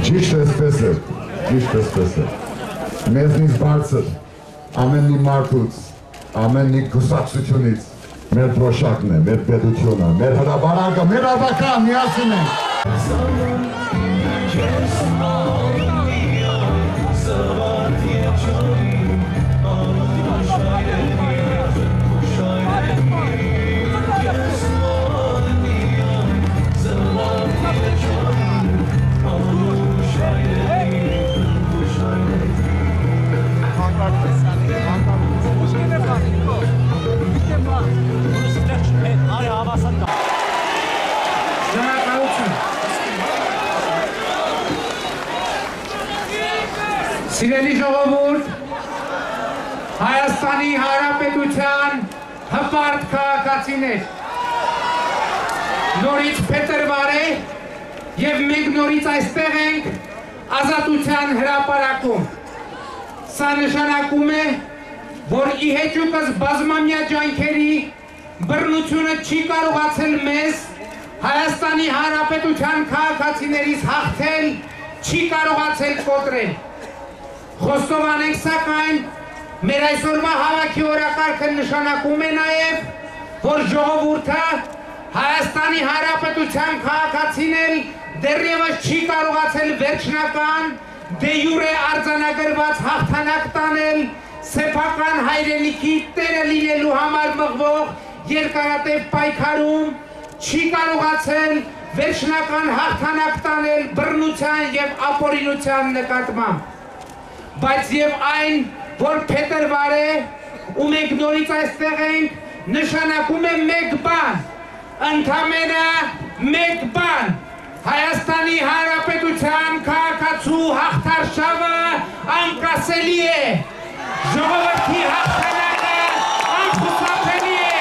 Gjithë shpesë, gjithë shpesë. Mes një zbarësët. Ամեն մի մարդուց, ամեն մի կուսակցությունից մեր դրոշակն է, մեր պետությունը, մեր հրաբարակը, մեր ավական միասին ենք։ Շնորհակալություն։ Սիրելի ժողովուրդ, Հայաստանի Հանրապետության հպարտ քաղաքացիներ, նորից փետրվար է եւ մենք նորից այստեղ ենք ազատության հրապարակում։ Սա նշանակում է, որ ի հեճուկս բազմամյա ջանքերի բռնությունը չի կարողացել մեզ Հայաստանի Հանրապետության քաղաքացիներից հաղթել, չի կարողացել կոտրել։ Խոստովանենք սակայն մեր այսօրվա հավաքի օրակարգը նշանակում է նաև, որ ժողովուրդը Հայաստանի Հանրապետության քաղաքացին էլ դեռևս չի կարողացել վերջնական դե յուրե արձանագրված հաղթանակ տանել սեփական հայրենիքի տերը լինելու համար մղվող երկարատև պայքարում չի կարողացել վերջնական հաղթանակ տանել բռնության եւ ապօրինության նկատմամբ բայց եւ այն որ փետրվար է ու մենք նորից այստեղ ենք նշանակում է մեկ բան ընդամենը մեկ բան. Հայաստանի Հանրապետության քաղաքացու հաղթարշավը անկասելի է ժողովրդի հաղթանակը անխուսափելի է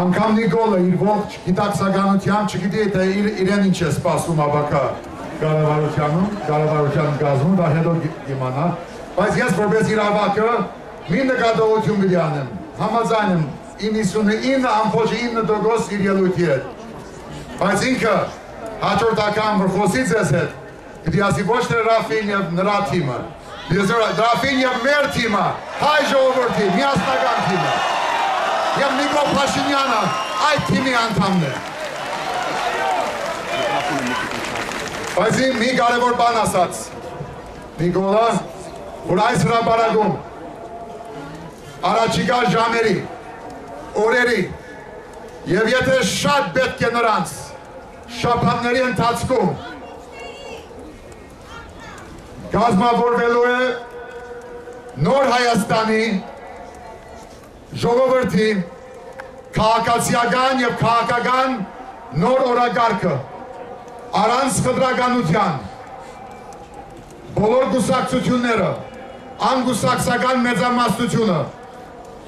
Անկամ Նիկոլը իր ողջ գիտակցականությամբ չգիտի թե իր, իրեն ինչ է սպասում ապակա կառավարությանում, կառավարության գազում, դա հետո կիմանա, բայց ես որպես իրավակը մի նկատողություն պիտի անեմ, համաձայն եմ 99.9% իր ելույթի հետ, բայց ինքը հաջորդական որ խոսի ձեզ հետ, պիտի ասի ոչ թե Ռաֆին եւ նրա թիմը, ես Ռաֆին եւ մեր թիմը, հայ ժողովրդի, միասնական թիմը եւ Նիկոլ Փաշինյանը այդ թիմի անդամն է։ Բայց իմ մի կարևոր բան ասաց Նիկոլը, որ այս հրապարակում առաջիկա ժամերի, օրերի եւ եթե շատ պետք է նրանց շաբաթների ընթացքում կազմավորվելու է նոր Հայաստանի ժողովրդի քաղաքացիական եւ քաղաքական նոր օրակարգը առանց խտրականության բոլոր գուսակցությունները անգուսակցական մեծամասնությունը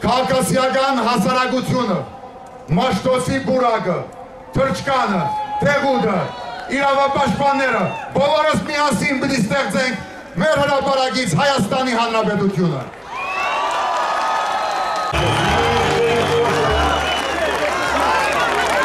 քաղաքացիական հասարակությունը մաշտոցի բուրակը թրջկանը թեղուդը իրավապաշտպանները բոլորս միասին պիտի ստեղծենք մեր հրապարակից Հայաստանի Հանրապետությունը